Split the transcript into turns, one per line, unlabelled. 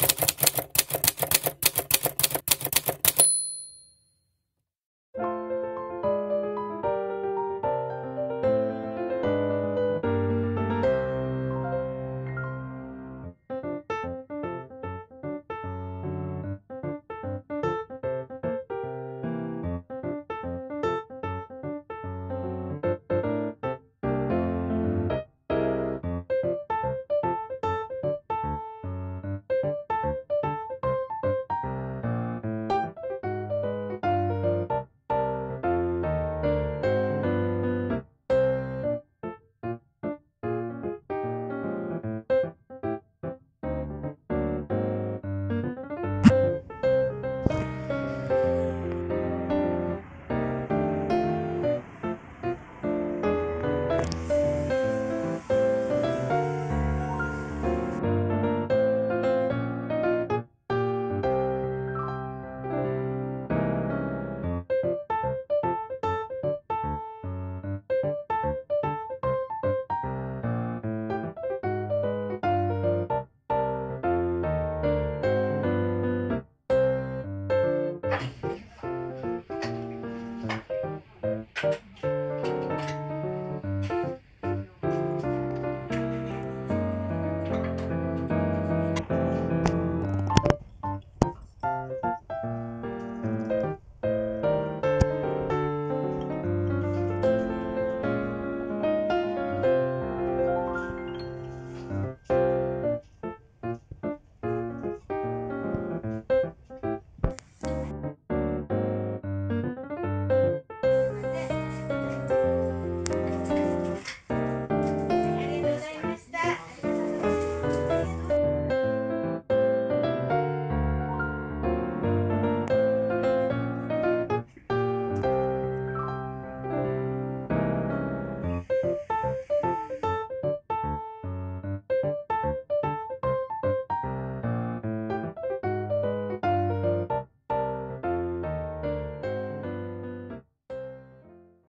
you Thank you.